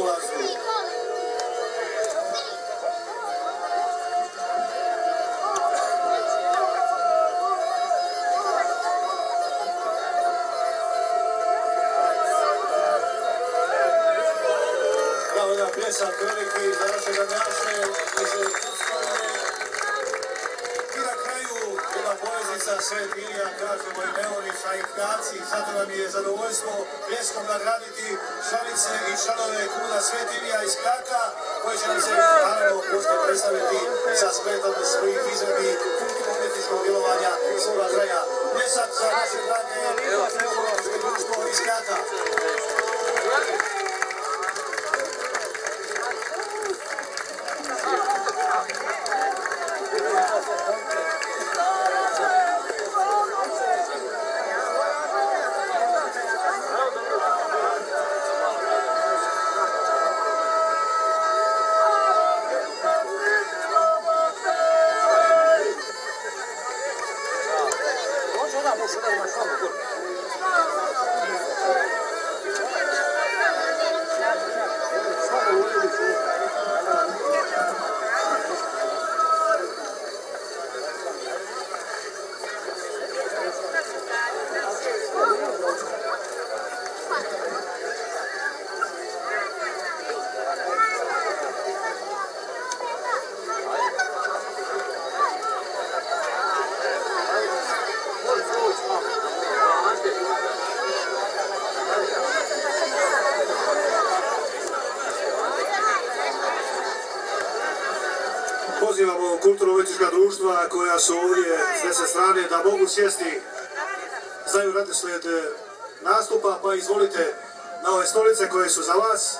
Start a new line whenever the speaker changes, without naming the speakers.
Lasco. Pensa, Tony, que já chega Svet Ilija, kažemo i Neoniša i Knaci. Zato nam je zadovoljstvo pljeskom nagraditi članice i članove kluba Svet Ilija iz Kraka, koji će nam se naravno poslije predstaviti sa spletom svojih izradi kulturno-umjetničkog djelovanja svoga kraja. Pljesak za Pozivamo kulturno-umjetnička društva koja su ovdje s desne strane da mogu sjesti. Znaju redoslijed nastupa, pa izvolite na ove stolice koje su za vas.